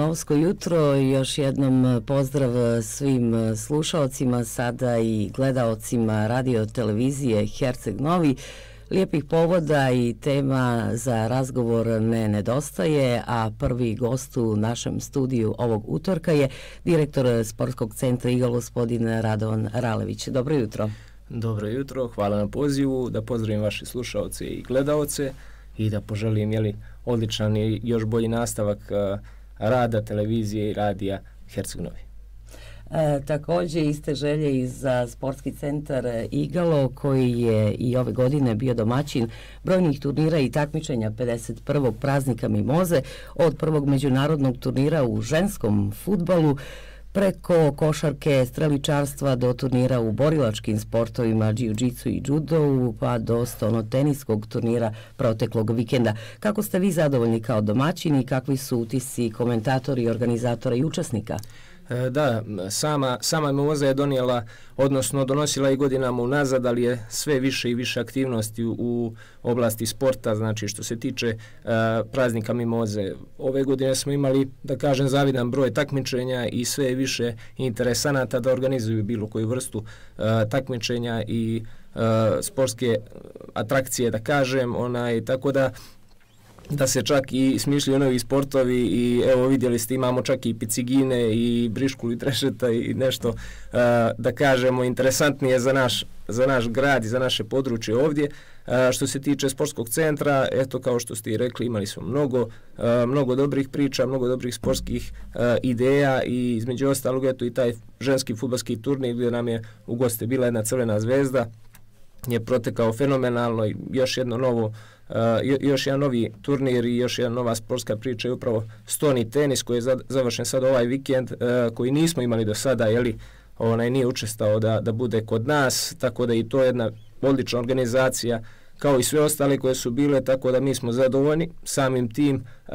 Novsko jutro i još jednom e, pozdrav e, svim e, slušalcima, sada i gledaocima radio televizije Herceg Novi. Lijepih povoda i tema za razgovor ne nedostaje, a prvi gost u našem studiju ovog utorka je direktor Sportskog centra Igal, gospodin Radovan Ralević. Dobro jutro. Dobro jutro, hvala na pozivu, da pozdravim vaše slušalce i gledaoce i da poželim jeli, odličan i još bolji nastavak uh, rada televizije i radija Herceg Novi. E, također iste želje i za sportski centar Igalo koji je i ove godine bio domaćin brojnih turnira i takmičenja 51. praznika Mimoze od prvog međunarodnog turnira u ženskom futbalu preko košarke, streličarstva do turnira u borilačkim sportovima, džiu-džicu i judo, pa do stonoteniskog turnira proteklog vikenda. Kako ste vi zadovoljni kao domaćini i kakvi su utisci komentatori, organizatora i učesnika? E, da, sama, sama Mimoza je donijela, odnosno donosila i godinama unazad, ali je sve više i više aktivnosti u oblasti sporta, znači što se tiče uh, praznika Mimoze. Ove godine smo imali, da kažem, zavidan broj takmičenja i sve više interesanata da organizuju bilo koju vrstu uh, takmičenja i uh, sportske atrakcije, da kažem, onaj, tako da da se čak i smišljaju novi sportovi i evo vidjeli ste imamo čak i picigine i brišku i trešeta i nešto uh, da kažemo interesantnije za naš, za naš grad i za naše područje ovdje. Uh, što se tiče sportskog centra, eto kao što ste i rekli imali smo mnogo, uh, mnogo dobrih priča, mnogo dobrih sportskih uh, ideja i između ostalog eto i taj ženski futbalski turnir gdje nam je u goste bila jedna crvena zvezda je protekao fenomenalno i još jedno novo uh, još jedan novi turnir i još jedna nova sportska priča je upravo stoni tenis koji je završen sad ovaj vikend uh, koji nismo imali do sada jeli, onaj nije učestao da, da bude kod nas tako da i to je jedna odlična organizacija kao i sve ostale koje su bile tako da mi smo zadovoljni. Samim tim uh,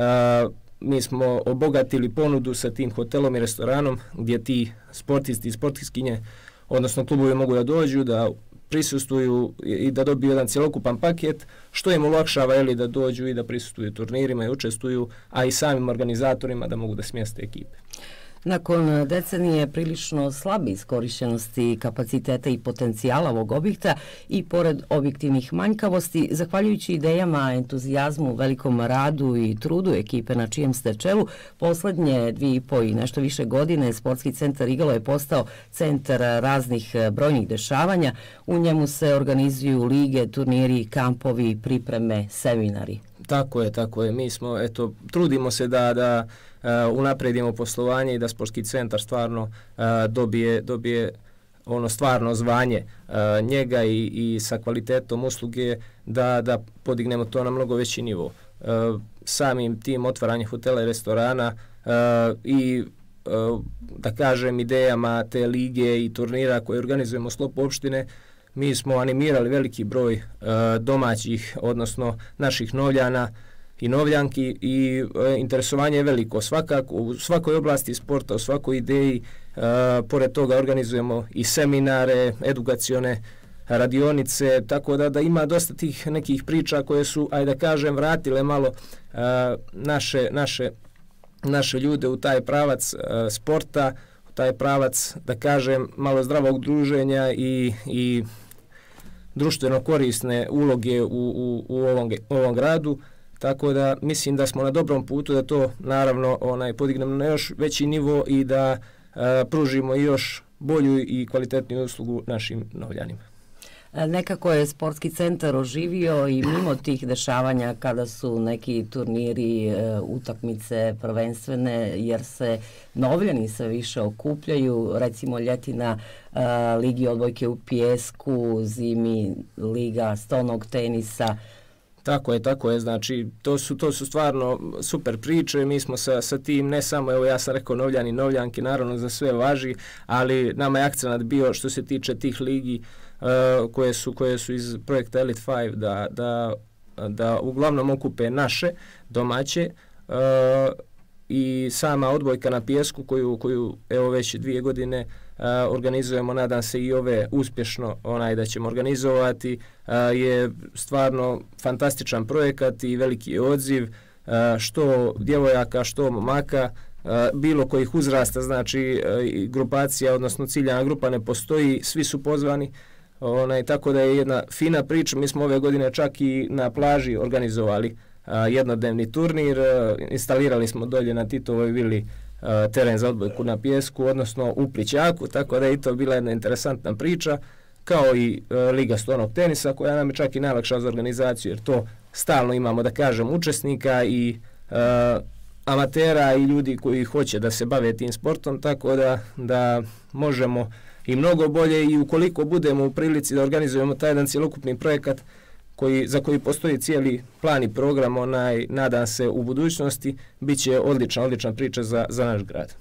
mi smo obogatili ponudu sa tim hotelom i restoranom gdje ti sportisti i sportiskinje odnosno klubovi mogu da dođu da prisustuju i da dobiju jedan cjelokupan paket, što im ulakšava ili da dođu i da prisustuju turnirima i učestuju, a i samim organizatorima da mogu da smjeste ekipe. Nakon decenije prilično slabe iskorišćenosti kapaciteta i potencijala ovog objekta i pored objektivnih manjkavosti, zahvaljujući idejama, entuzijazmu, velikom radu i trudu ekipe na čijem ste čelu, poslednje dvije i po i nešto više godine Sportski centar Igalo je postao centar raznih brojnih dešavanja. U njemu se organizuju lige, turniri, kampovi, pripreme, seminari. Tako je, tako je. Mi smo, eto, trudimo se da, da Eh, unapredimo poslovanje i da sportski centar stvarno uh, dobije, dobije ono stvarno zvanje uh, njega i, i sa kvalitetom usluge da, da podignemo to na mnogo veći nivo. Uh, samim tim otvaranje hotela i restorana uh, i uh, da kažem idejama te lige i turnira koje organizujemo u sklopu opštine, mi smo animirali veliki broj uh, domaćih, odnosno naših novljana uh, i novljanki i e, interesovanje je veliko. Svakako, u svakoj oblasti sporta, u svakoj ideji, e, pored toga organizujemo i seminare, edukacione radionice, tako da da ima dosta tih nekih priča koje su, ajde da kažem, vratile malo e, naše, naše, naše ljude u taj pravac e, sporta, u taj pravac, da kažem, malo zdravog druženja i, i društveno korisne uloge u, u, u ovom, ovom gradu. Tako da mislim da smo na dobrom putu da to naravno onaj podignemo na još veći nivo i da a, pružimo još bolju i kvalitetniju uslugu našim novljanima. E, nekako je sportski centar oživio i mimo tih dešavanja kada su neki turniri, e, utakmice prvenstvene, jer se novljani sve više okupljaju, recimo ljetina Ligi odbojke u Pijesku, zimi Liga stonog tenisa, Tako je, tako je, znači to su, to su stvarno super priče, mi smo sa, sa tim, ne samo, evo ja sam rekao novljani, novljanki, naravno za sve važi, ali nama je akcenat bio što se tiče tih ligi uh, koje, su, koje su iz projekta Elite 5 da, da, da uglavnom okupe naše domaće uh, i sama odbojka na pjesku koju, koju evo već dvije godine Eh, organizujemo, nadam se i ove uspješno onaj da ćemo organizovati, eh, je stvarno fantastičan projekat i veliki odziv eh, što djevojaka, što momaka, bilo kojih uzrasta, znači grupacija, odnosno ciljana grupa ne postoji, svi su pozvani, onaj, tako da je jedna fina priča, mi smo ove godine čak i na plaži organizovali jednodnevni turnir, instalirali smo dolje na Titovoj vili E, teren za odbojku na pjesku, odnosno u Plićaku, tako da je i to bila jedna interesantna priča, kao i e, Liga stonog tenisa, koja nam je čak i najlakša za organizaciju, jer to stalno imamo, da kažem, učesnika i e, amatera i ljudi koji hoće da se bave tim sportom, tako da, da možemo i mnogo bolje i ukoliko budemo u prilici da organizujemo taj jedan cjelokupni projekat koji, za koji postoji cijeli plan i program, onaj, nadam se u budućnosti, bit će odlična, odlična priča za, za naš grad.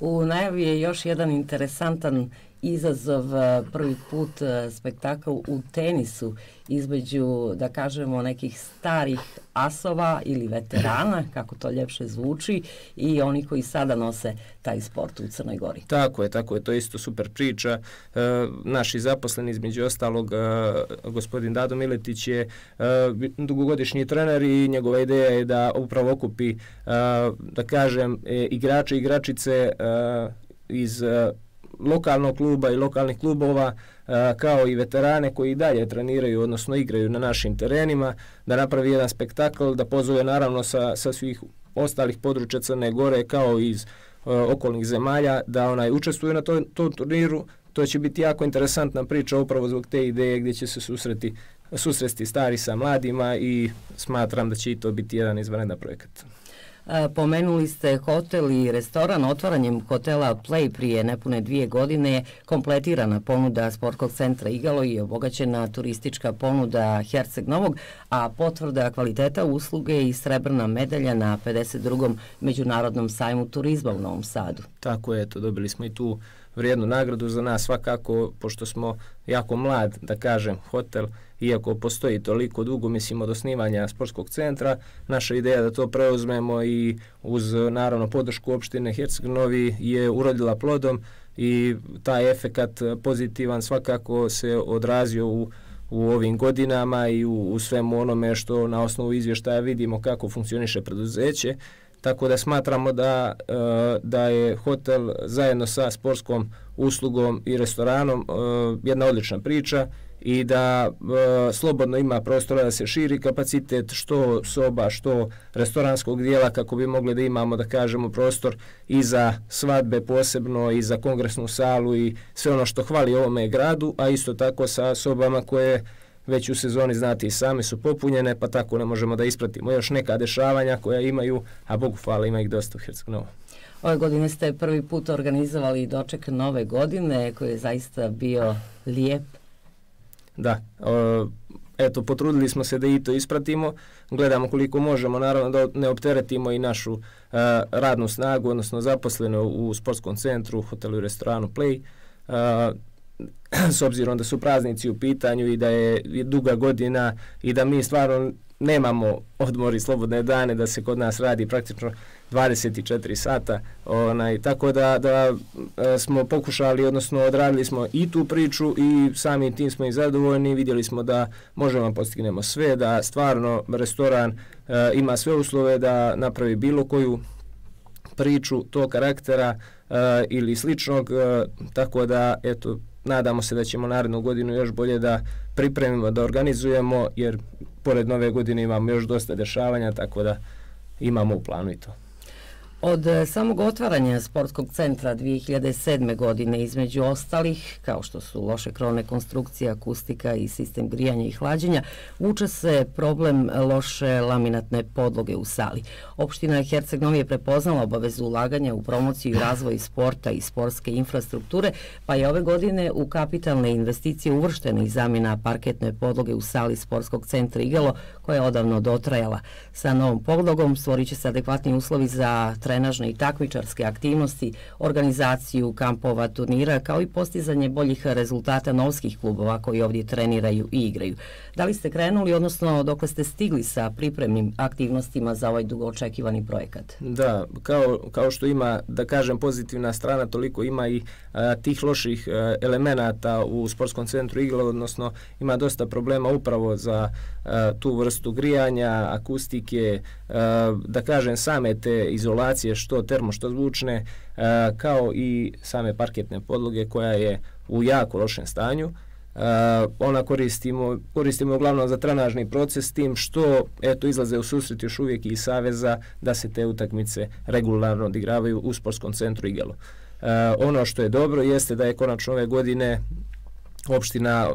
U najavi je još jedan interesantan izazov e, prvi put e, spektakl u tenisu između, da kažemo, nekih starih asova ili veterana, kako to ljepše zvuči, i oni koji sada nose taj sport u Crnoj Gori. Tako je, tako je, to je isto super priča. E, naši zaposleni, između ostalog, e, gospodin Dado Miletić je e, dugogodišnji trener i njegova ideja je da upravo okupi, e, da kažem, e, igrače i igračice e, iz e, lokalnog kluba i lokalnih klubova e, kao i veterane koji dalje treniraju, odnosno igraju na našim terenima, da napravi jedan spektakl, da pozove naravno sa, sa svih ostalih područja Crne Gore kao iz e, okolnih zemalja da onaj učestvuju na tom to turniru. To će biti jako interesantna priča upravo zbog te ideje gdje će se susreti susresti stari sa mladima i smatram da će i to biti jedan izvanredan projekat. E, pomenuli ste hotel i restoran. Otvaranjem hotela Play prije nepune dvije godine je kompletirana ponuda sportskog centra Igalo i obogaćena turistička ponuda Herceg Novog, a potvrda kvaliteta usluge i srebrna medalja na 52. Međunarodnom sajmu turizma u Novom Sadu. Tako je, to dobili smo i tu vrijednu nagradu za nas svakako, pošto smo jako mlad, da kažem, hotel, iako postoji toliko dugo, mislim, od osnivanja sportskog centra, naša ideja da to preuzmemo i uz, naravno, podršku opštine Herceg-Novi je urodila plodom i taj efekat pozitivan svakako se odrazio u u ovim godinama i u, u svemu onome što na osnovu izvještaja vidimo kako funkcioniše preduzeće. Tako da smatramo da, e, da je hotel zajedno sa sportskom uslugom i restoranom e, jedna odlična priča i da e, slobodno ima prostora da se širi kapacitet što soba, što restoranskog dijela kako bi mogli da imamo, da kažemo, prostor i za svadbe posebno i za kongresnu salu i sve ono što hvali ovome gradu, a isto tako sa sobama koje već u sezoni znati i sami su popunjene, pa tako ne možemo da ispratimo još neka dešavanja koja imaju, a Bogu hvala ima ih dosta u Herceg-Novo. Ove godine ste prvi put organizovali doček nove godine koji je zaista bio lijep Da, eto, potrudili smo se da i to ispratimo, gledamo koliko možemo, naravno da ne opteretimo i našu e, radnu snagu, odnosno zaposlene u sportskom centru, hotelu i restoranu Play, e, s obzirom da su praznici u pitanju i da je duga godina i da mi stvarno nemamo odmori slobodne dane, da se kod nas radi praktično 24 sata. Onaj, tako da, da e, smo pokušali, odnosno odradili smo i tu priču i sami tim smo i zadovoljni. Vidjeli smo da možemo postignemo sve, da stvarno restoran e, ima sve uslove da napravi bilo koju priču tog karaktera e, ili sličnog, e, tako da eto, nadamo se da ćemo narednu godinu još bolje da pripremimo, da organizujemo, jer pored nove godine imamo još dosta dešavanja, tako da imamo u planu i to. Od e, samog otvaranja sportskog centra 2007. godine između ostalih, kao što su loše krone konstrukcije, akustika i sistem grijanja i hlađenja, uče se problem loše laminatne podloge u sali. Opština Herceg Novi je prepoznala obavezu ulaganja u promociju i razvoj sporta i sportske infrastrukture, pa je ove godine u kapitalne investicije uvrštena i zamjena parketne podloge u sali sportskog centra Igalo, koja je odavno dotrajala. Sa novom podlogom stvorit će se adekvatni uslovi za trajanje trenažne i takmičarske aktivnosti, organizaciju kampova, turnira, kao i postizanje boljih rezultata novskih klubova koji ovdje treniraju i igraju. Da li ste krenuli, odnosno dok ste stigli sa pripremnim aktivnostima za ovaj dugo očekivani projekat? Da, kao, kao što ima, da kažem, pozitivna strana, toliko ima i a, tih loših a, elemenata u sportskom centru igla, odnosno ima dosta problema upravo za a, tu vrstu grijanja, akustike, a, da kažem, same te izolacije, što termo, što zvučne, a, kao i same parketne podloge koja je u jako lošem stanju. E, ona koristimo, koristimo uglavnom za trenažni proces tim što eto izlaze u susret još uvijek i Saveza da se te utakmice regularno odigravaju u sportskom centru Igelo. E, ono što je dobro jeste da je konačno ove godine opština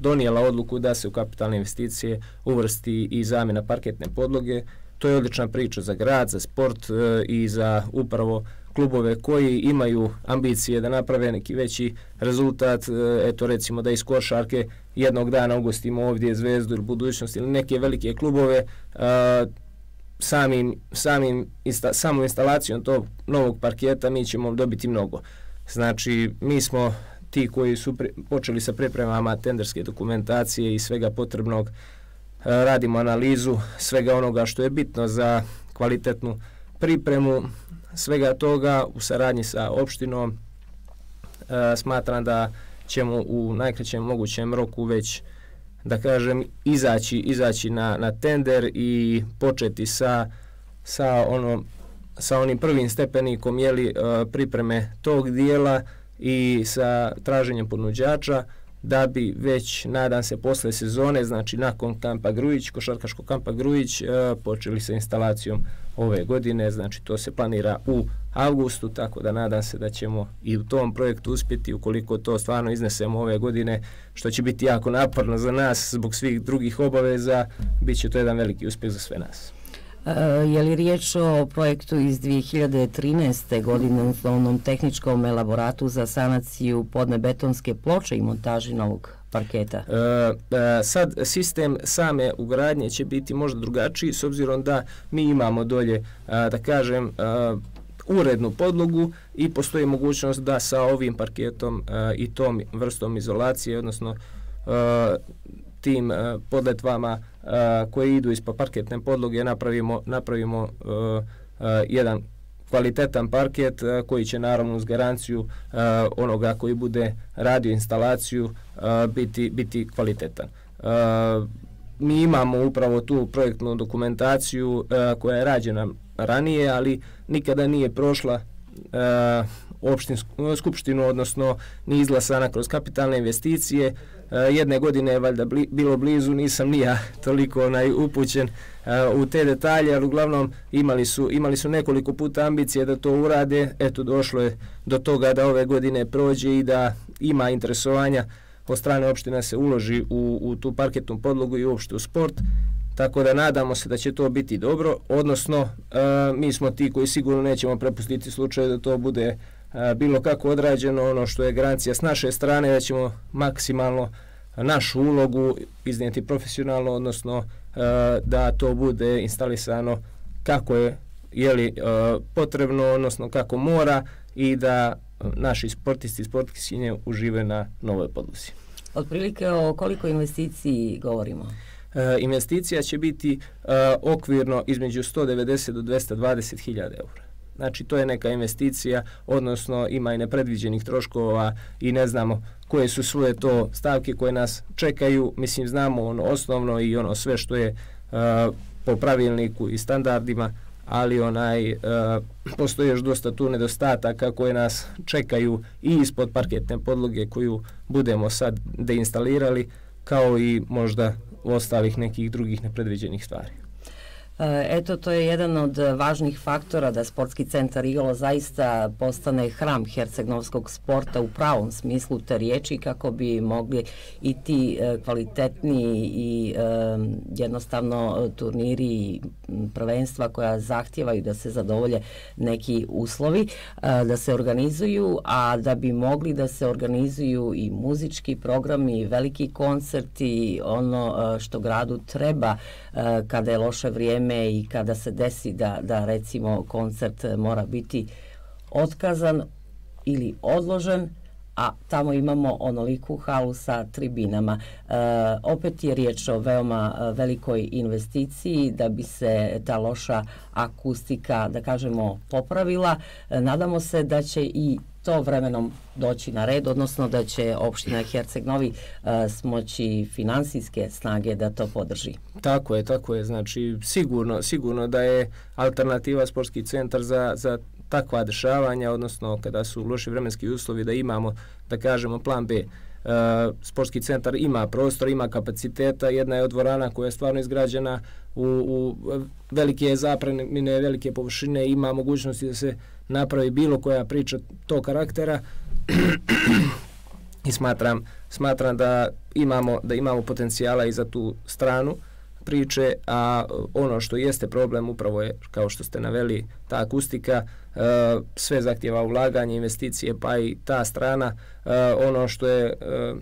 donijela odluku da se u kapitalne investicije uvrsti i zamjena parketne podloge. To je odlična priča za grad, za sport e, i za upravo klubove koji imaju ambicije da naprave neki veći rezultat, e, eto recimo da iz košarke jednog dana ugostimo ovdje zvezdu ili budućnost ili neke velike klubove, a, samim, samim insta, samom instalacijom tog novog parketa mi ćemo dobiti mnogo. Znači, mi smo ti koji su pre, počeli sa pripremama tenderske dokumentacije i svega potrebnog, radimo analizu svega onoga što je bitno za kvalitetnu pripremu, svega toga u saradnji sa opštinom. E, smatram da ćemo u najkraćem mogućem roku već da kažem izaći izaći na na tender i početi sa sa onom sa onim prvim stepenikom jeli e, pripreme tog dijela i sa traženjem ponuđača da bi već, nadam se, posle sezone, znači nakon kampa Grujić, košarkaškog kampa Grujić, e, počeli sa instalacijom ove godine, znači to se planira u avgustu, tako da nadam se da ćemo i u tom projektu uspjeti ukoliko to stvarno iznesemo ove godine, što će biti jako naporno za nas zbog svih drugih obaveza, bit će to jedan veliki uspjeh za sve nas. Eh, je li riječ o projektu iz 2013. godine u onom tehničkom elaboratu za sanaciju podne betonske ploče i montaži novog parketa? E, sad sistem same ugradnje će biti možda drugačiji s obzirom da mi imamo dolje, da kažem, urednu podlogu i postoji mogućnost da sa ovim parketom i tom vrstom izolacije, odnosno tim uh, podletvama a, koje idu ispod parketne podloge napravimo, napravimo uh, uh, jedan kvalitetan parket uh, koji će naravno uz garanciju uh, onoga koji bude radio instalaciju uh, biti, biti kvalitetan. Uh, mi imamo upravo tu projektnu dokumentaciju uh, koja je rađena ranije, ali nikada nije prošla uh, opštinsku skupštinu, odnosno ni izglasana kroz kapitalne investicije. E, jedne godine je valjda bli, bilo blizu, nisam ni ja toliko onaj upućen uh, u te detalje, ali uglavnom imali su, imali su nekoliko puta ambicije da to urade. Eto, došlo je do toga da ove godine prođe i da ima interesovanja od strane opština se uloži u, u tu parketnu podlogu i uopšte u sport. Tako da nadamo se da će to biti dobro, odnosno uh, mi smo ti koji sigurno nećemo prepustiti slučaju da to bude bilo kako odrađeno, ono što je garancija s naše strane, da ćemo maksimalno našu ulogu iznijeti profesionalno, odnosno da to bude instalisano kako je jeli, potrebno, odnosno kako mora i da naši sportisti i sportkinje užive na novoj podluzi. Otprilike o koliko investiciji govorimo? E, investicija će biti e, okvirno između 190 do 220 hiljada eura. Znači to je neka investicija, odnosno ima i nepredviđenih troškova i ne znamo koje su svoje to stavke koje nas čekaju. Mislim znamo ono osnovno i ono sve što je uh, po pravilniku i standardima, ali onaj uh, postoji još dosta tu nedostataka koje nas čekaju i ispod parketne podloge koju budemo sad deinstalirali kao i možda ostalih nekih drugih nepredviđenih stvari. E, eto, to je jedan od e, važnih faktora da sportski centar Igalo zaista postane hram hercegnovskog sporta u pravom smislu te riječi kako bi mogli i ti e, kvalitetni i e, jednostavno turniri i prvenstva koja zahtjevaju da se zadovolje neki uslovi da se organizuju, a da bi mogli da se organizuju i muzički programi, veliki koncerti, ono što gradu treba kada je loše vrijeme vreme i kada se desi da, da recimo koncert eh, mora biti otkazan ili odložen, a tamo imamo onoliku halu sa tribinama. E, opet je riječ o veoma eh, velikoj investiciji da bi se ta loša akustika, da kažemo, popravila. E, nadamo se da će i to vremenom doći na red, odnosno da će opština Herceg Novi e, smoći finansijske snage da to podrži. Tako je, tako je. Znači, sigurno, sigurno da je alternativa sportski centar za, za takva dešavanja, odnosno kada su loši vremenski uslovi da imamo, da kažemo, plan B. Uh, sportski centar ima prostor, ima kapaciteta, jedna je od dvorana koja je stvarno izgrađena u, u velike zapremine, velike površine, ima mogućnosti da se napravi bilo koja priča tog karaktera i smatram, smatram da imamo da imamo potencijala i za tu stranu. Priče, a ono što jeste problem upravo je, kao što ste naveli, ta akustika, e, sve zahtjeva ulaganje, investicije, pa i ta strana, e, ono što je, e,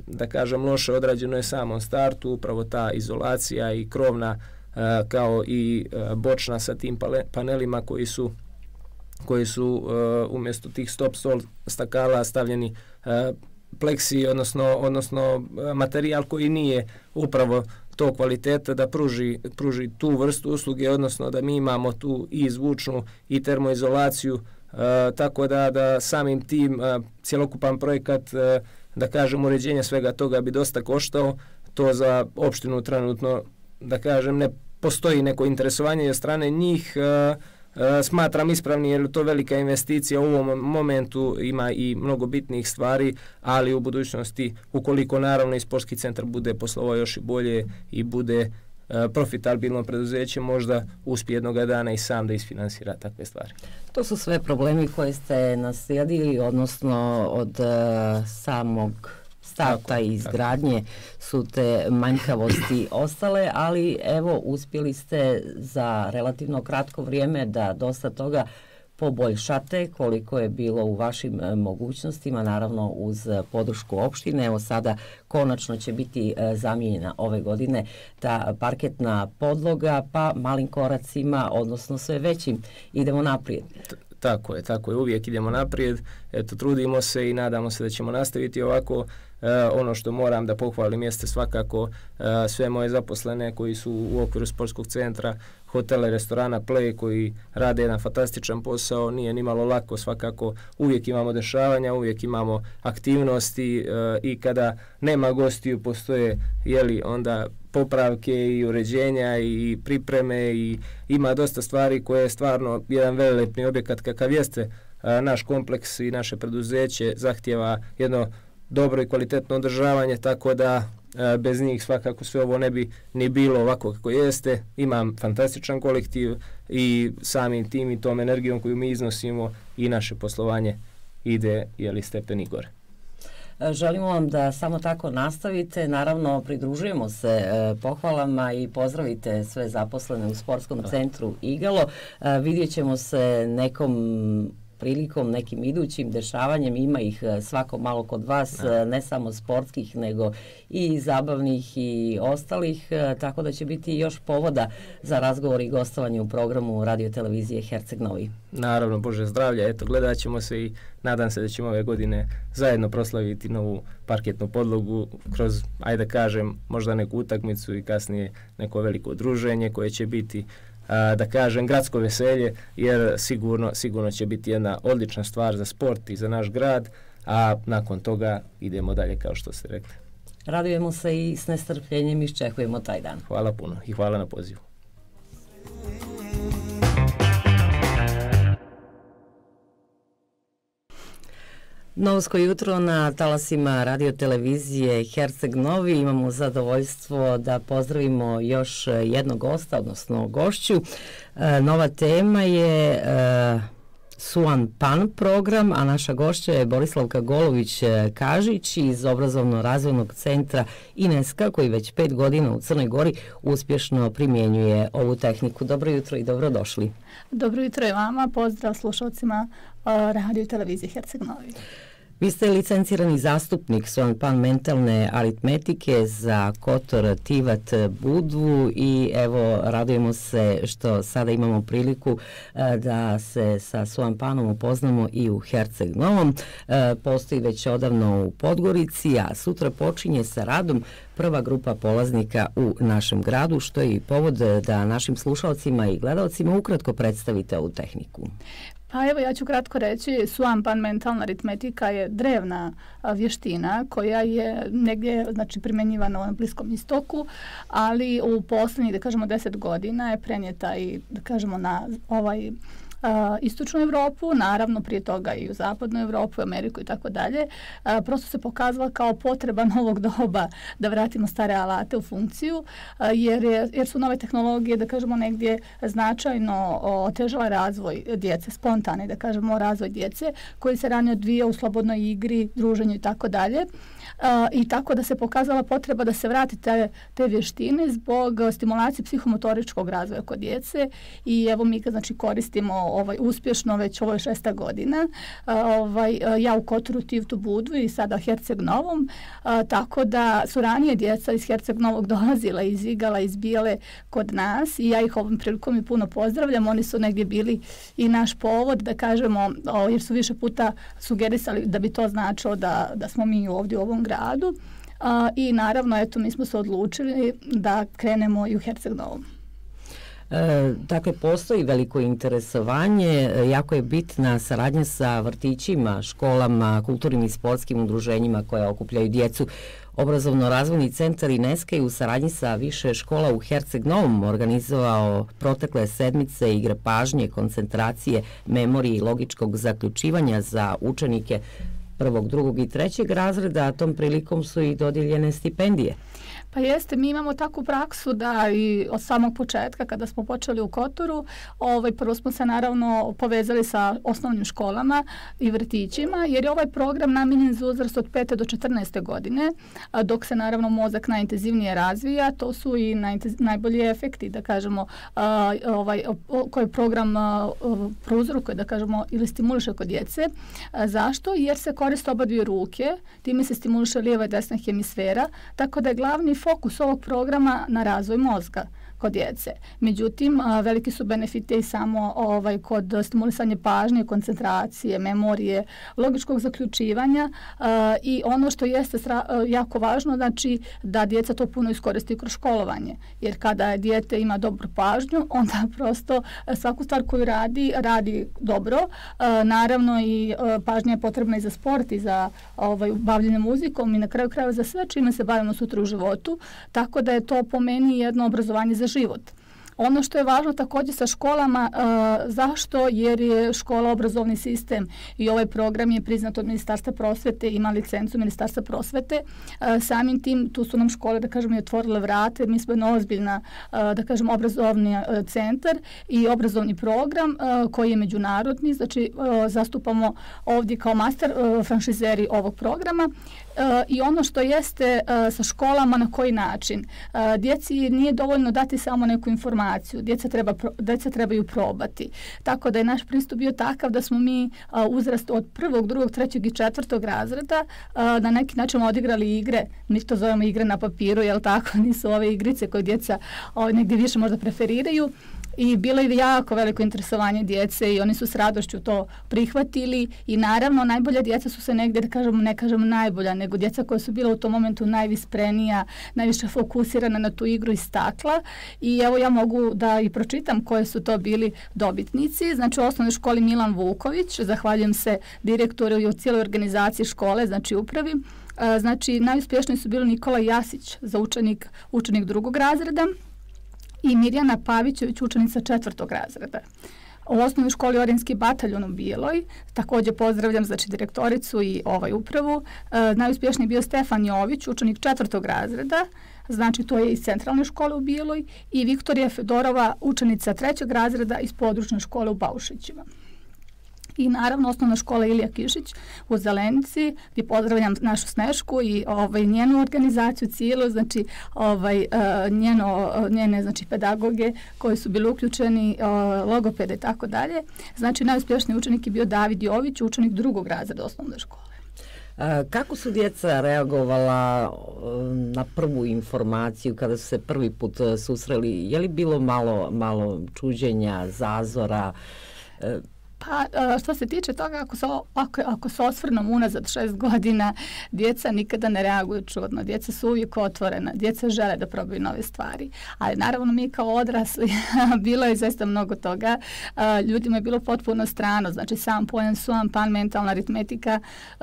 da kažem, loše odrađeno je samom startu, upravo ta izolacija i krovna, e, kao i e, bočna sa tim panelima koji su koji su e, umjesto tih stop sol stakala stavljeni pleksi, odnosno, odnosno e, materijal koji nije upravo to kvaliteta da pruži, pruži tu vrstu usluge, odnosno da mi imamo tu i zvučnu i termoizolaciju, e, tako da da samim tim e, cjelokupan projekat, e, da kažem, uređenja svega toga bi dosta koštao, to za opštinu trenutno, da kažem, ne postoji neko interesovanje od strane njih, e, E, smatram ispravni jer to velika investicija u ovom momentu ima i mnogo bitnih stvari, ali u budućnosti ukoliko naravno i sportski centar bude poslovao još i bolje i bude e, profitabilno preduzeće možda uspije jednog dana i sam da isfinansira takve stvari. To su sve problemi koje ste naslijedili, odnosno od uh, samog starta i izgradnje su te manjkavosti ostale, ali evo uspjeli ste za relativno kratko vrijeme da dosta toga poboljšate koliko je bilo u vašim e, mogućnostima, naravno uz podršku opštine. Evo sada konačno će biti e, zamijenjena ove godine ta parketna podloga, pa malim koracima, odnosno sve većim, idemo naprijed. Tako je, tako je, uvijek idemo naprijed, eto, trudimo se i nadamo se da ćemo nastaviti ovako. E, ono što moram da pohvalim jeste svakako e, sve moje zaposlene koji su u okviru sportskog centra, hotela i restorana Play koji rade jedan fantastičan posao, nije ni malo lako svakako, uvijek imamo dešavanja, uvijek imamo aktivnosti e, i kada nema gostiju postoje jeli, onda popravke i uređenja i pripreme i ima dosta stvari koje je stvarno jedan velelepni objekat kakav jeste e, naš kompleks i naše preduzeće zahtjeva jedno dobro i kvalitetno održavanje, tako da bez njih svakako sve ovo ne bi ni bilo ovako kako jeste. Imam fantastičan kolektiv i samim tim i tom energijom koju mi iznosimo i naše poslovanje ide jeli stepeni gore. E, želimo vam da samo tako nastavite. Naravno, pridružujemo se e, pohvalama i pozdravite sve zaposlene u sportskom centru Igalo. E, vidjet ćemo se nekom prilikom, nekim idućim dešavanjem, ima ih e, svako malo kod vas, e, ne samo sportskih, nego i zabavnih i ostalih, e, tako da će biti još povoda za razgovor i gostovanje u programu radio televizije Herceg Novi. Naravno, Bože zdravlja, eto, gledat ćemo se i nadam se da ćemo ove godine zajedno proslaviti novu parketnu podlogu kroz, ajde kažem, možda neku utakmicu i kasnije neko veliko druženje koje će biti a, da kažem, gradsko veselje, jer sigurno, sigurno će biti jedna odlična stvar za sport i za naš grad, a nakon toga idemo dalje, kao što ste rekli. Radujemo se i s nestrpljenjem iščekujemo taj dan. Hvala puno i hvala na pozivu. Novosko jutro na talasima radio televizije Herceg Novi. Imamo zadovoljstvo da pozdravimo još jednog gosta, odnosno gošću. E, nova tema je e, Suan Pan program, a naša gošća je Borislavka Golović-Kažić e, iz obrazovno-razvojnog centra INESKA, koji već pet godina u Crnoj Gori uspješno primjenjuje ovu tehniku. Dobro jutro i dobrodošli. Dobro jutro i vama, pozdrav slušalcima radio televizije Herceg Novi. Vi ste licencirani zastupnik svojom Pan mentalne aritmetike za Kotor Tivat Budvu i evo radujemo se što sada imamo priliku e, da se sa svojom Panom upoznamo i u Herceg Novom. E, postoji već odavno u Podgorici, a sutra počinje sa radom prva grupa polaznika u našem gradu, što je i povod da našim slušalcima i gledalcima ukratko predstavite ovu tehniku. Pa evo ja ću kratko reći, suampan mentalna aritmetika je drevna vještina koja je negdje znači, primjenjivana na Bliskom istoku, ali u posljednjih, da kažemo, deset godina je prenijeta i, da kažemo, na ovaj istočnu Evropu, naravno prije toga i u zapadnu Evropu, Ameriku i tako dalje. Prosto se pokazala kao potreba novog doba da vratimo stare alate u funkciju, jer, je, jer su nove tehnologije, da kažemo, negdje značajno otežala razvoj djece, spontane, da kažemo, razvoj djece, koji se ranije odvija u slobodnoj igri, druženju i tako dalje i tako da se pokazala potreba da se vrati te, te vještine zbog e, stimulacije psihomotoričkog razvoja kod djece. I evo mi ga znači koristimo ovaj uspješno već ovo je šesta godina e, ovaj e, ja u Kotoru Tivtu Budvu i sada Herceg Novom. Tako da su ranije djeca iz Herceg Novog dolazila iz Igala iz Bijele kod nas i ja ih ovom prilikom i puno pozdravljam. Oni su negdje bili i naš povod da kažemo o, jer su više puta sugerisali da bi to značilo da, da smo mi ovdje u ovom gradu a, i naravno eto mi smo se odlučili da krenemo i u Herceg Novom. E, dakle, postoji veliko interesovanje, e, jako je bitna saradnja sa vrtićima, školama, kulturnim i sportskim udruženjima koje okupljaju djecu. Obrazovno-razvojni centar Ineska je u saradnji sa više škola u Herceg Novom organizovao protekle sedmice igre pažnje, koncentracije, memorije i logičkog zaključivanja za učenike prvog, drugog i trećeg razreda, a tom prilikom su i dodijeljene stipendije. Pa jeste, mi imamo takvu praksu da i od samog početka kada smo počeli u Kotoru, ovaj, prvo smo se naravno povezali sa osnovnim školama i vrtićima, jer je ovaj program namijenjen za uzrast od 5. do 14. godine, dok se naravno mozak najintenzivnije razvija, to su i najbolji efekti, da kažemo, ovaj, koji program prouzrukuje, da kažemo, ili stimuliše kod djece. Zašto? Jer se koriste oba dvije ruke, time se stimuliše lijeva i desna hemisfera, tako da je glavni fokus ovog programa na razvoj mozga kod djece. Međutim, veliki su benefite i samo ovaj kod stimulisanja pažnje, koncentracije, memorije, logičkog zaključivanja i ono što jeste jako važno, znači da djeca to puno iskoristi kroz školovanje. Jer kada dijete ima dobru pažnju, onda prosto svaku stvar koju radi, radi dobro. Naravno i pažnja je potrebna i za sport i za ovaj, bavljanje muzikom i na kraju krajeva za sve čime se bavimo sutra u životu. Tako da je to po meni jedno obrazovanje za život. Ono što je važno također sa školama, e, zašto? Jer je škola obrazovni sistem i ovaj program je priznat od Ministarstva prosvete, ima licencu Ministarstva prosvete. E, samim tim, tu su nam škole, da kažemo, i otvorile vrate. Mi smo jedna ozbiljna, e, da kažemo, obrazovni centar i obrazovni program koji je međunarodni. Znači, zastupamo ovdje kao master franšizeri ovog programa. I ono što jeste sa školama, na koji način? Djeci nije dovoljno dati samo neku informaciju informaciju, djeca, treba, djeca trebaju probati. Tako da je naš pristup bio takav da smo mi a, uzrast od prvog, drugog, trećeg i četvrtog razreda a, na neki način odigrali igre, mi to zovemo igre na papiru, jel tako, nisu ove igrice koje djeca o, negdje više možda preferiraju, i bilo je jako veliko interesovanje djece i oni su s radošću to prihvatili. I naravno najbolja djeca su se negdje, da kažemo, ne kažemo najbolja, nego djeca koja su bila u tom momentu najvisprenija, najviše fokusirana na tu igru i stakla. I evo ja mogu da i pročitam koje su to bili dobitnici. Znači u osnovnoj školi Milan Vuković, zahvaljujem se direktoru i u cijeloj organizaciji škole, znači upravi, Znači, najuspješniji su bili Nikola Jasić za učenik, učenik drugog razreda, i Mirjana Pavićević, učenica četvrtog razreda. U osnovnoj školi Orinski bataljon u Bijeloj, također pozdravljam znači direktoricu i ovaj upravu. E, najuspješniji bio Stefan Jović, učenik četvrtog razreda, znači to je iz centralne škole u Bijeloj, i Viktorija Fedorova, učenica trećeg razreda iz područne škole u Baušićima i naravno osnovna škola Ilija Kišić u Zelenici gdje pozdravljam našu Snešku i ovaj njenu organizaciju cijelu znači ovaj e, njeno njene znači pedagoge koji su bili uključeni e, logopede i tako dalje znači najuspješniji učenik je bio David Jović učenik drugog razreda osnovne škole e, Kako su djeca reagovala na prvu informaciju kada su se prvi put susreli? Je li bilo malo, malo čuđenja, zazora? Pa što se tiče toga, ako se, ako, ako se osvrnom unazad šest godina, djeca nikada ne reaguju čudno. Djeca su uvijek otvorena. Djeca žele da probaju nove stvari. Ali naravno mi kao odrasli, bilo je zaista mnogo toga. Ljudima je bilo potpuno strano. Znači sam pojam suam pan mentalna aritmetika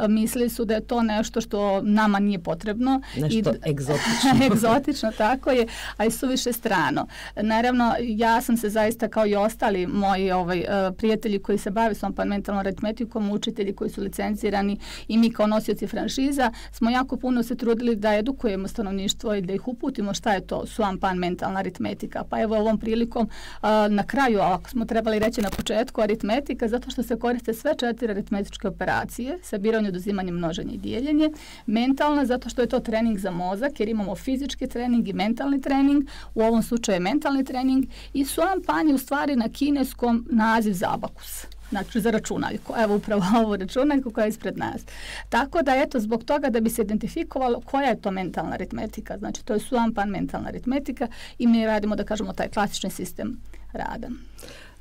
mislili su da je to nešto što nama nije potrebno. Nešto I, egzotično. egzotično, tako je. A i su više strano. Naravno, ja sam se zaista kao i ostali moji ovaj, prijatelji koji se se bavi svom mentalnom aritmetikom, učitelji koji su licencirani i mi kao nosioci franšiza smo jako puno se trudili da edukujemo stanovništvo i da ih uputimo šta je to svam pan mentalna aritmetika. Pa evo ovom prilikom na kraju, ako smo trebali reći na početku, aritmetika, zato što se koriste sve četiri aritmetičke operacije, sabiranje, oduzimanje, množenje i dijeljenje. Mentalna, zato što je to trening za mozak, jer imamo fizički trening i mentalni trening, u ovom slučaju je mentalni trening i svam pan je u stvari na kineskom naziv za abakus znači za računaljku. Evo upravo ovu računaljku koja je ispred nas. Tako da eto zbog toga da bi se identifikovalo koja je to mentalna aritmetika, znači to je suampan mentalna aritmetika i mi radimo da kažemo taj klasični sistem rada.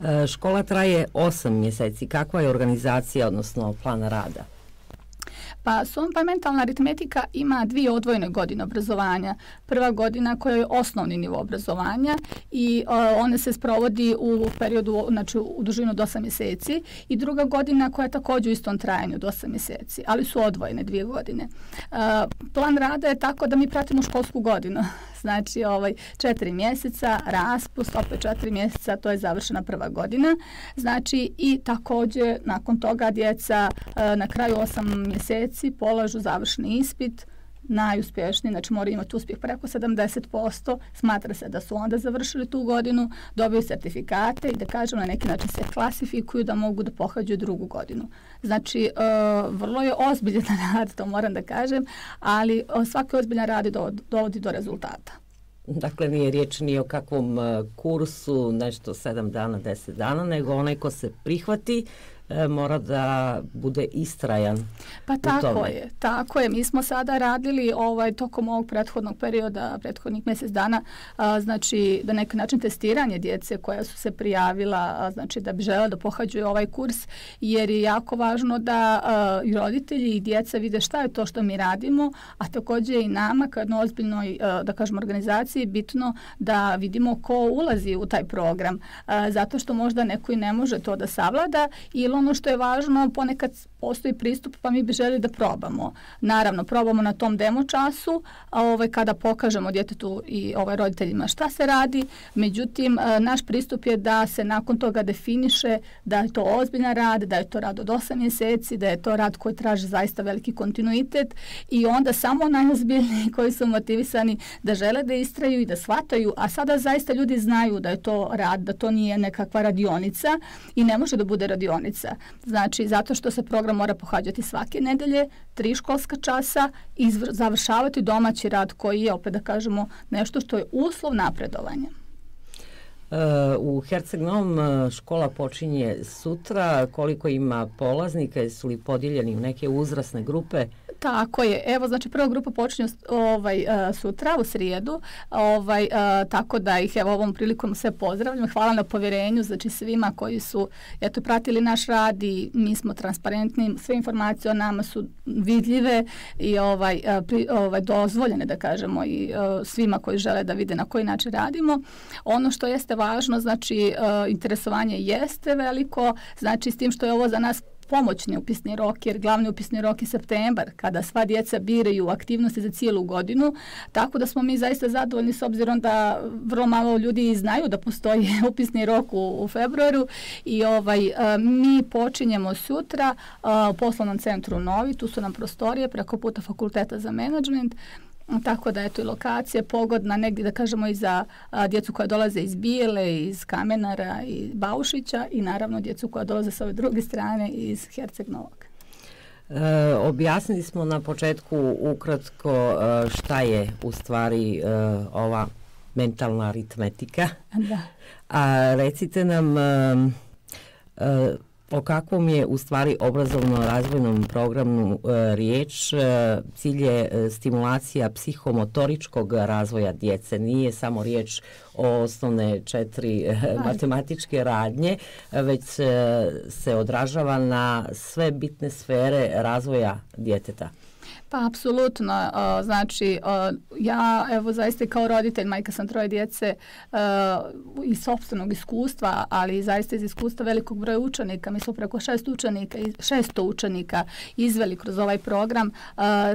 E, škola traje 8 mjeseci. Kakva je organizacija, odnosno plana rada? Pa sumplementalna pa aritmetika ima dvije odvojene godine obrazovanja. Prva godina koja je osnovni nivo obrazovanja i e, uh, ona se sprovodi u periodu, znači u dužinu od 8 mjeseci i druga godina koja je također u istom trajanju od 8 mjeseci, ali su odvojene dvije godine. Uh, plan rada je tako da mi pratimo školsku godinu znači ovaj četiri mjeseca, raspust, opet četiri mjeseca, to je završena prva godina. Znači i također nakon toga djeca e, na kraju osam mjeseci polažu završni ispit, najuspješniji, znači moraju imati uspjeh preko 70%, smatra se da su onda završili tu godinu, dobiju certifikate i da kažem na neki način se klasifikuju da mogu da pohađaju drugu godinu. Znači, e, vrlo je ozbiljan rad, to moram da kažem, ali e, svaki ozbiljan rad dovodi do rezultata. Dakle, nije riječ ni o kakvom e, kursu, nešto 7 dana, deset dana, nego onaj ko se prihvati, e, mora da bude istrajan pa tako je tako je. Mi smo sada radili ovaj tokom ovog prethodnog perioda prethodnih mjesec dana a, znači da neki način testiranje djece koja su se prijavila a, znači da bi žele da pohađaju ovaj kurs jer je jako važno da a, i roditelji i djeca vide šta je to što mi radimo a također i nama kao jednoj ozbiljnoj a, da kažemo organizaciji bitno da vidimo ko ulazi u taj program a, zato što možda neko i ne može to da savlada ili ono što je važno, ponekad postoji pristup pa mi bi želi da probamo. Naravno, probamo na tom demo času, a ovaj, kada pokažemo djetetu i ovaj roditeljima šta se radi. Međutim, naš pristup je da se nakon toga definiše da je to ozbiljan rad, da je to rad od 8 mjeseci, da je to rad koji traži zaista veliki kontinuitet i onda samo najozbiljniji koji su motivisani da žele da istraju i da shvataju, a sada zaista ljudi znaju da je to rad, da to nije nekakva radionica i ne može da bude radionica. Znači, zato što se program mora pohađati svake nedelje, tri školska časa i završavati domaći rad koji je, opet da kažemo, nešto što je uslov napredovanja. Uh, u Herceg Novom e, škola počinje sutra. Koliko ima polaznika? Su li podijeljeni u neke uzrasne grupe? Tako je. Evo, znači prva grupa počinje ovaj, uh, sutra u srijedu, ovaj, uh, tako da ih evo ovom prilikom sve pozdravljam. Hvala na povjerenju, znači svima koji su eto, pratili naš rad i mi smo transparentni, sve informacije o nama su vidljive i ovaj, uh, pri, ovaj, dozvoljene, da kažemo, i uh, svima koji žele da vide na koji način radimo. Ono što jeste važno, znači uh, interesovanje jeste veliko, znači s tim što je ovo za nas pomoćni upisni rok, jer glavni upisni rok je septembar, kada sva djeca biraju aktivnosti za cijelu godinu, tako da smo mi zaista zadovoljni s obzirom da vrlo malo ljudi znaju da postoji upisni rok u, u februaru. I ovaj e, mi počinjemo sutra e, u poslovnom centru Novi, tu su nam prostorije preko puta fakulteta za menadžment, Tako da je to i lokacija pogodna negdje da kažemo i za a, djecu koja dolaze iz Bijele, iz Kamenara i Baušića i naravno djecu koja dolaze sa ove druge strane iz Herceg Novog. E, objasnili smo na početku ukratko e, šta je u stvari e, ova mentalna aritmetika. Da. A recite nam e, e, o kakvom je u stvari obrazovno-razvojnom programu e, riječ. E, cilj je e, stimulacija psihomotoričkog razvoja djece. Nije samo riječ o osnovne četiri e, matematičke radnje, već e, se odražava na sve bitne sfere razvoja djeteta. Pa, apsolutno. Znači, ja, evo, zaista kao roditelj, majka sam troje djece iz sobstvenog iskustva, ali zaista iz iskustva velikog broja učenika, mi smo preko šest učenika, šesto učenika izveli kroz ovaj program.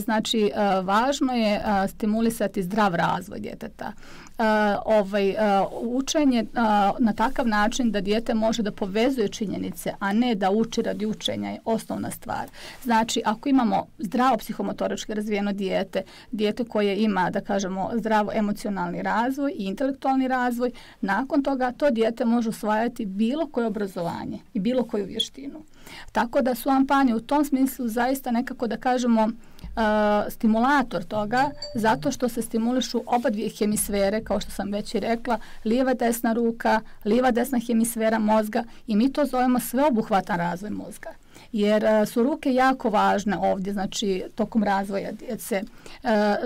Znači, važno je stimulisati zdrav razvoj djeteta uh, ovaj uh, učenje uh, na takav način da dijete može da povezuje činjenice, a ne da uči radi učenja je osnovna stvar. Znači, ako imamo zdravo psihomotorički razvijeno dijete, dijete koje ima, da kažemo, zdravo emocionalni razvoj i intelektualni razvoj, nakon toga to dijete može usvajati bilo koje obrazovanje i bilo koju vještinu. Tako da su ampanje u tom smislu zaista nekako da kažemo uh, stimulator toga zato što se stimulišu oba dvije hemisfere, kao što sam već i rekla, lijeva desna ruka, lijeva desna hemisfera mozga i mi to zovemo sveobuhvatan razvoj mozga jer e, su ruke jako važne ovdje, znači tokom razvoja djece. E,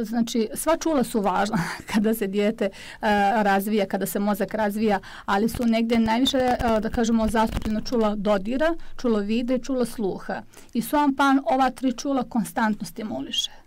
znači sva čula su važna kada se dijete e, razvija, kada se mozak razvija, ali su negdje najviše, e, da kažemo, zastupljeno čula dodira, čulo vide i čulo sluha. I su pan ova tri čula konstantno stimuliše.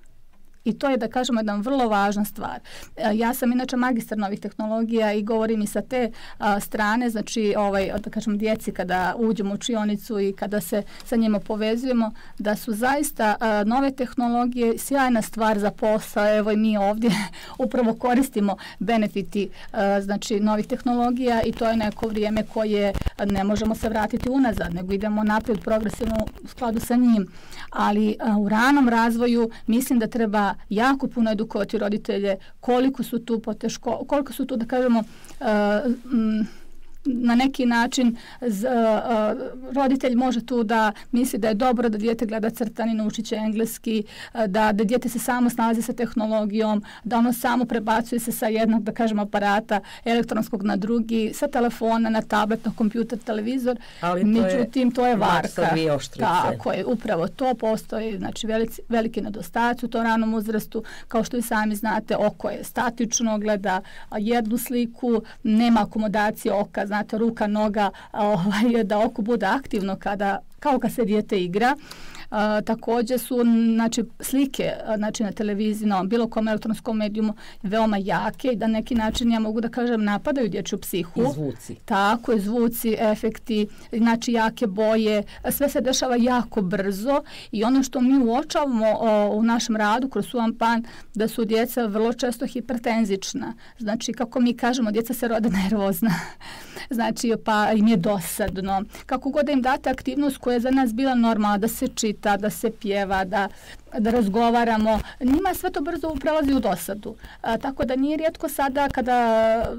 I to je, da kažemo, jedan vrlo važna stvar. E, ja sam inače magistar novih tehnologija i govorim i sa te a, strane, znači, ovaj, da kažemo, djeci kada uđemo u čionicu i kada se sa njima povezujemo, da su zaista a, nove tehnologije sjajna stvar za posao. Evo i mi ovdje upravo koristimo benefiti a, znači, novih tehnologija i to je neko vrijeme koje ne možemo se vratiti unazad, nego idemo naprijed progresivno u skladu sa njim. Ali a, u ranom razvoju mislim da treba jako puno edukovati roditelje koliko su tu poteško, koliko su tu da kažemo uh, na neki način z, uh, roditelj može tu da misli da je dobro da dijete gleda crtani, naučit će engleski, uh, da, da dijete se samo snalazi sa tehnologijom, da ono samo prebacuje se sa jednog, da kažem, aparata elektronskog na drugi, sa telefona na tablet, na kompjuter, televizor. Ali Međutim, to je varka. Tako je, upravo to postoji, znači veliki, veliki nedostaci u tom ranom uzrastu, kao što i sami znate, oko je statično, gleda jednu sliku, nema akomodacije oka, znate, ruka, noga, ovaj, da oko bude aktivno kada, kao kad se dijete igra. A, također su znači, slike znači, na televiziji, na bilo kom elektronskom medijumu veoma jake i da neki način ja mogu da kažem napadaju dječju psihu. I zvuci. Tako je, zvuci, efekti, znači jake boje, sve se dešava jako brzo i ono što mi uočavamo o, u našem radu kroz Suan Pan, da su djeca vrlo često hipertenzična. Znači, kako mi kažemo, djeca se rode nervozna. znači, pa im je dosadno. Kako god da im date aktivnost koja je za nas bila normalna, da se čita, čita, da se pjeva, da, da razgovaramo. Njima sve to brzo prelazi u dosadu. A, tako da nije rijetko sada kada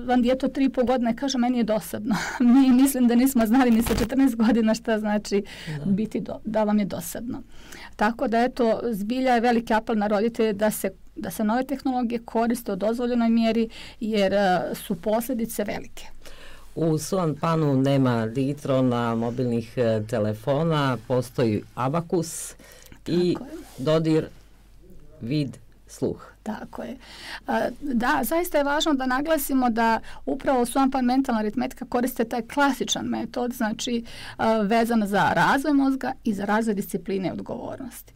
vam djeto tri po godine kaže meni je dosadno. Mi mislim da nismo znali ni sa 14 godina šta znači da. biti do, da vam je dosadno. Tako da eto, zbilja je veliki apel na roditelje da se da se nove tehnologije koriste u dozvoljenoj mjeri jer su posljedice velike. U svom panu nema digitrona mobilnih e, telefona, postoji abakus i dodir vid sluh. Tako je. Da, zaista je važno da naglasimo da upravo Swampan mentalna aritmetika koriste taj klasičan metod, znači vezan za razvoj mozga i za razvoj discipline i odgovornosti.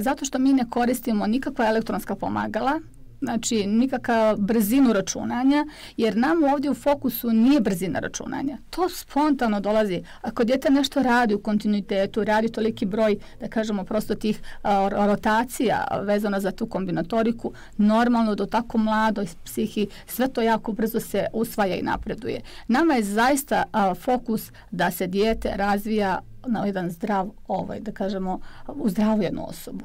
Zato što mi ne koristimo nikakva elektronska pomagala, znači nikakav brzinu računanja, jer nam ovdje u fokusu nije brzina računanja. To spontano dolazi. Ako djete nešto radi u kontinuitetu, radi toliki broj, da kažemo, prosto tih a, rotacija vezano za tu kombinatoriku, normalno do tako mladoj psihi, sve to jako brzo se usvaja i napreduje. Nama je zaista a, fokus da se dijete razvija na jedan zdrav, ovaj, da kažemo, u zdravu jednu osobu.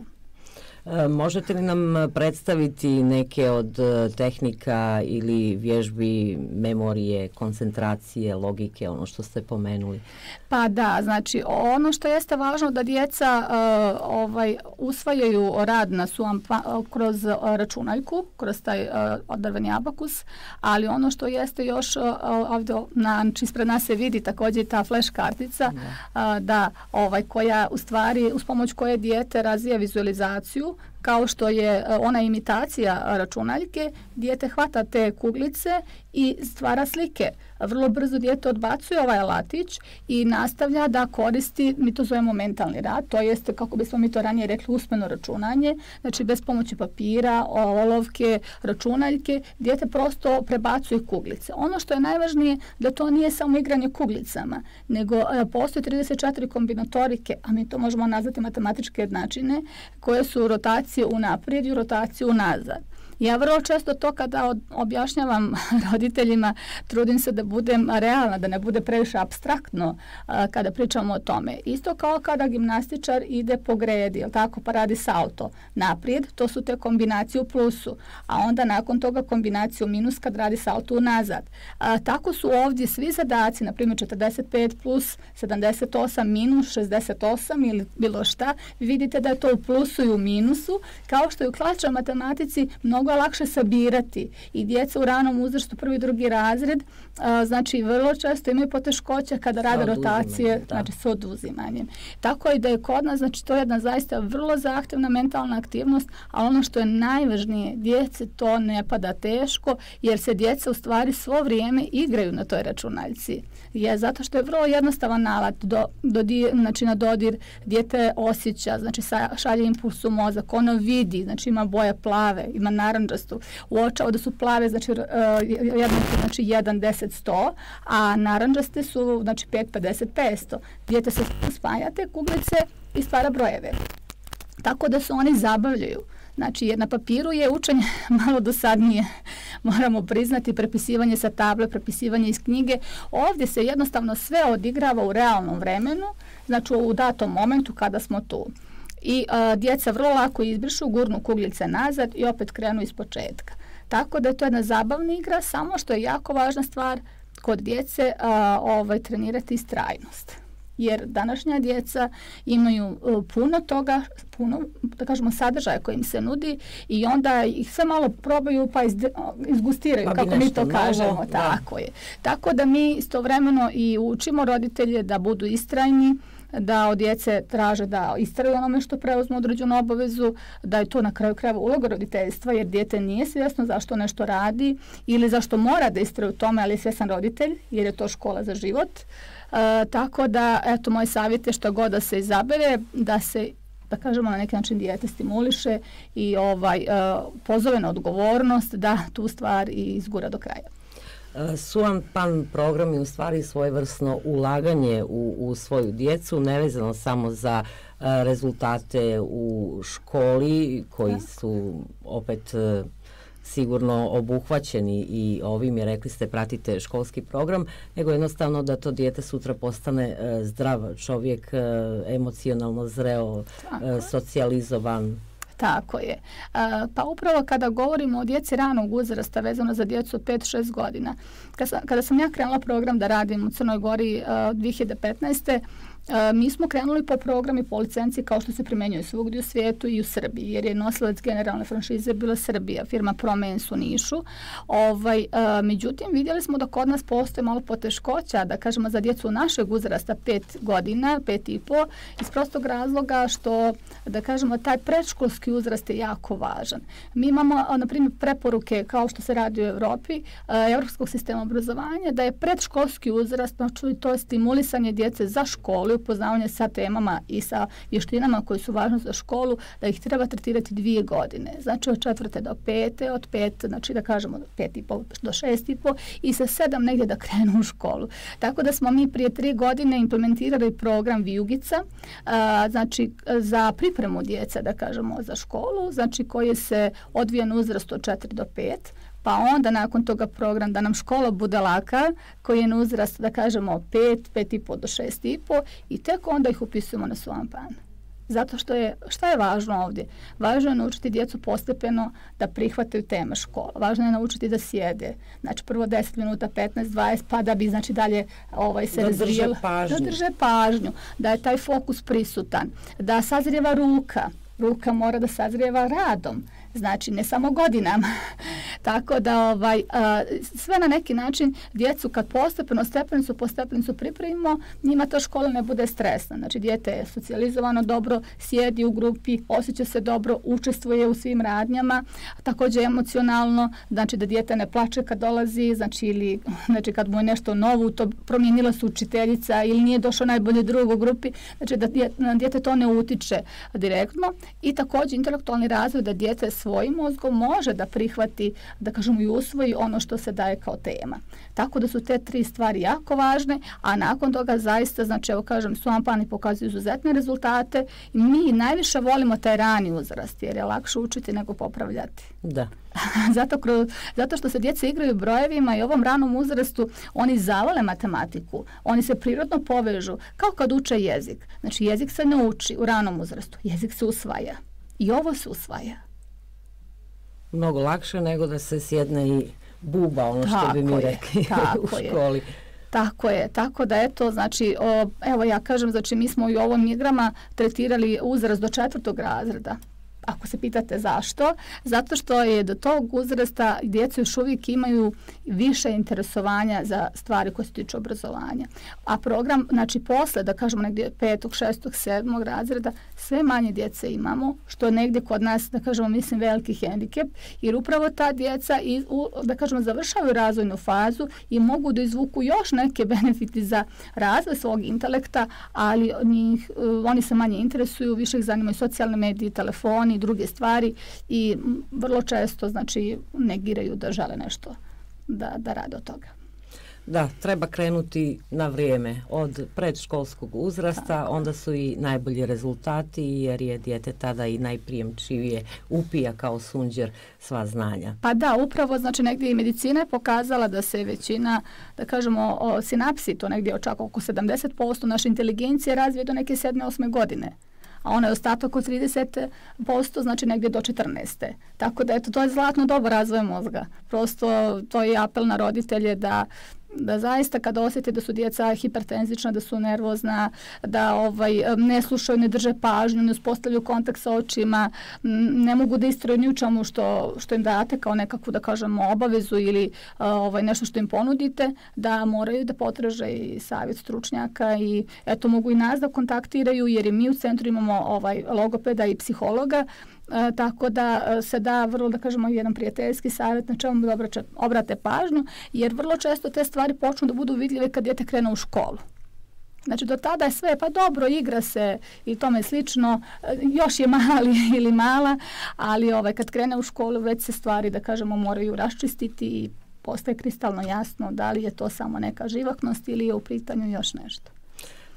E, možete li nam predstaviti neke od e, tehnika ili vježbi memorije, koncentracije, logike, ono što ste pomenuli? Pa da, znači ono što jeste važno da djeca uh, ovaj usvajaju rad na suam pa, kroz uh, računajku, kroz taj uh, odrveni abakus, ali ono što jeste još uh, ovdje na ispred nas se vidi također ta flash kartica uh, da ovaj koja u stvari uz pomoć koje dijete razvija vizualizaciju kao što je e, ona imitacija računaljke, dijete hvata te kuglice i stvara slike. Vrlo brzo dijete odbacuje ovaj alatić i nastavlja da koristi, mi to zovemo mentalni rad, to jeste, kako bismo mi to ranije rekli, usmeno računanje, znači bez pomoći papira, olovke, računaljke, dijete prosto prebacuje kuglice. Ono što je najvažnije da to nije samo igranje kuglicama, nego e, postoje 34 kombinatorike, a mi to možemo nazvati matematičke jednačine, koje su rotacije u naprijed i rotacije u nazad. Ja vrlo često to kada objašnjavam roditeljima, trudim se da budem realna, da ne bude previše abstraktno a, kada pričamo o tome. Isto kao kada gimnastičar ide po gredi, jel tako, pa radi salto naprijed, to su te kombinacije u plusu, a onda nakon toga kombinaciju minus kad radi salto nazad. A, tako su ovdje svi zadaci, na primjer 45 plus 78 minus 68 ili bilo šta, vidite da je to u plusu i u minusu, kao što je u klasičnoj matematici mnogo mnogo lakše sabirati. I djeca u ranom uzrastu prvi i drugi razred a, znači vrlo često imaju poteškoće kada rade rotacije znači s oduzimanjem. Tako i da je kod nas znači to je jedna zaista vrlo zahtevna mentalna aktivnost, a ono što je najvažnije, djece to ne pada teško jer se djeca u stvari svo vrijeme igraju na toj računaljci je zato što je vrlo jednostavan nalat do, do di, znači na dodir dijete osjeća, znači sa, šalje impuls u mozak, ono vidi, znači ima boje plave, ima narandžastu. uočava da su plave, znači, uh, znači 1, 10, 100, a narandžaste su znači 5, 50, 500. Dijete se spajate kuglice i stvara brojeve. Tako da se oni zabavljaju. Znači, jer na papiru je učenje malo dosadnije, moramo priznati, prepisivanje sa table, prepisivanje iz knjige. Ovdje se jednostavno sve odigrava u realnom vremenu, znači u datom momentu kada smo tu. I a, djeca vrlo lako izbrišu, gurnu kugljice nazad i opet krenu iz početka. Tako da je to jedna zabavna igra, samo što je jako važna stvar kod djece a, ovaj, trenirati istrajnost jer današnja djeca imaju uh, puno toga, puno, da kažemo, sadržaja koji im se nudi i onda ih sve malo probaju pa iz, izgustiraju, pa kako mi to novo, kažemo. Da. Tako je. Tako da mi istovremeno i učimo roditelje da budu istrajni, da od djece traže da istraju onome što preuzmu određenu obavezu, da je to na kraju krajeva uloga roditeljstva, jer djete nije svjesno zašto nešto radi ili zašto mora da istraju tome, ali je svjesan roditelj, jer je to škola za život. E, tako da, eto, moj savjet je što god da se izabere, da se da kažemo na neki način dijete stimuliše i ovaj e, pozove na odgovornost da tu stvar i izgura do kraja. E, Suan Pan program je u stvari svojevrsno ulaganje u, u svoju djecu, nevezano samo za uh, rezultate u školi koji su opet uh, sigurno obuhvaćeni i ovim je rekli ste pratite školski program, nego jednostavno da to dijete sutra postane e, zdrav čovjek, e, emocionalno zreo, e, socijalizovan. Tako je. Pa upravo kada govorimo o djeci ranog uzrasta vezano za djecu od 5-6 godina, kada sam ja krenula program da radim u Crnoj Gori 2015. E, mi smo krenuli po programi po licenci kao što se primenjuje svugdje u svijetu i u Srbiji, jer je nosilac generalne franšize bila Srbija, firma Promens u Nišu. Ovaj, a, e, međutim, vidjeli smo da kod nas postoje malo poteškoća, da kažemo za djecu našeg uzrasta pet godina, pet i po, iz prostog razloga što, da kažemo, taj predškolski uzrast je jako važan. Mi imamo, na primjer, preporuke kao što se radi u Evropi, a, e, Evropskog sistema obrazovanja, da je predškolski uzrast, znači to je stimulisanje djece za školu, upoznavanje sa temama i sa vještinama koje su važne za školu, da ih treba tretirati dvije godine. Znači od četvrte do pete, od pet, znači da kažemo od pet i pol do šest i pol i sa sedam negdje da krenu u školu. Tako da smo mi prije tri godine implementirali program Vijugica, a, znači za pripremu djeca, da kažemo, za školu, znači koje se odvija na uzrastu od četiri do pet, pa onda nakon toga program da nam škola bude laka, koji je na uzrast, da kažemo, 5, 5,5 do 6,5 i tek onda ih upisujemo na svojom planu. Zato što je, šta je važno ovdje? Važno je naučiti djecu postepeno da prihvataju teme škola. Važno je naučiti da sjede. Znači prvo 10 minuta, 15, 20, pa da bi znači dalje ovaj, se razvijela. Da drže pažnju. Da je taj fokus prisutan. Da sazrijeva ruka. Ruka mora da sazrijeva radom znači ne samo godinama. Tako da ovaj a, sve na neki način djecu kad postepeno stepenicu po stepenicu pripremimo, njima ta škola ne bude stresna. Znači dijete je socijalizovano dobro, sjedi u grupi, osjeća se dobro, učestvuje u svim radnjama, također emocionalno, znači da dijete ne plače kad dolazi, znači ili znači kad mu je nešto novo, to promijenila su učiteljica ili nije došao najbolji drug u grupi, znači da dijete to ne utiče direktno i također intelektualni razvoj da dijete svojim mozgom može da prihvati, da kažemo i usvoji ono što se daje kao tema. Tako da su te tri stvari jako važne, a nakon toga zaista, znači evo kažem, su vam plani pokazuju izuzetne rezultate i mi najviše volimo taj rani uzrast jer je lakše učiti nego popravljati. Da. zato, zato što se djeca igraju brojevima i ovom ranom uzrastu oni zavole matematiku, oni se prirodno povežu kao kad uče jezik. Znači jezik se ne uči u ranom uzrastu, jezik se usvaja. I ovo se usvaja mnogo lakše nego da se sjedne i buba, ono tako što bi mi rekli u školi. Je. Tako je, tako da eto, znači, o, evo ja kažem, znači mi smo i ovom igrama tretirali uzrast do četvrtog razreda ako se pitate zašto, zato što je do tog uzrasta djeca još uvijek imaju više interesovanja za stvari koje se tiču obrazovanja. A program, znači posle, da kažemo negdje petog, šestog, sedmog razreda, sve manje djece imamo, što je negdje kod nas, da kažemo, mislim, veliki hendikep, jer upravo ta djeca, i, u, da kažemo, završavaju razvojnu fazu i mogu da izvuku još neke benefiti za razvoj svog intelekta, ali njih, eh, oni se manje interesuju, više ih zanimaju socijalne medije, telefoni, druge stvari i vrlo često znači negiraju da žele nešto da, da rade od toga. Da, treba krenuti na vrijeme od predškolskog uzrasta, onda su i najbolji rezultati jer je dijete tada i najprijemčivije upija kao sunđer sva znanja. Pa da, upravo, znači negdje i medicina je pokazala da se većina, da kažemo, o sinapsi, to negdje čak oko 70% naše inteligencije razvije do neke 7-8 godine a onaj ostatak od 30%, znači negdje do 14. Tako da eto, to je zlatno doba razvoja mozga. Prosto to je apel na roditelje da da zaista kad osjete da su djeca hipertenzična, da su nervozna, da ovaj ne slušaju, ne drže pažnju, ne uspostavljaju kontakt sa očima, ne mogu da istraju ni čemu što, što im date kao nekakvu, da kažemo, obavezu ili e, ovaj nešto što im ponudite, da moraju da potraže i savjet stručnjaka i eto mogu i nas da kontaktiraju jer i mi u centru imamo ovaj logopeda i psihologa E, tako da e, se da vrlo da kažemo jedan prijateljski savjet na čemu da obraća, obrate pažnju jer vrlo često te stvari počnu da budu vidljive kad djete krene u školu. Znači do tada je sve pa dobro igra se i tome slično e, još je mali ili mala ali ovaj kad krene u školu već se stvari da kažemo moraju raščistiti i postaje kristalno jasno da li je to samo neka živaknost ili je u pitanju još nešto.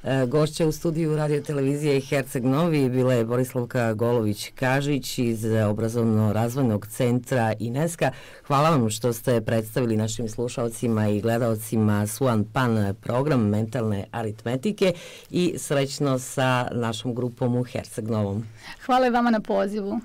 E, Gošća u studiju radio televizije Herceg Novi bila je Borislavka Golović-Kažić iz obrazovno-razvojnog centra INESKA. Hvala vam što ste predstavili našim slušalcima i gledalcima Suan Pan program mentalne aritmetike i srećno sa našom grupom u Herceg Novom. Hvala vama na pozivu.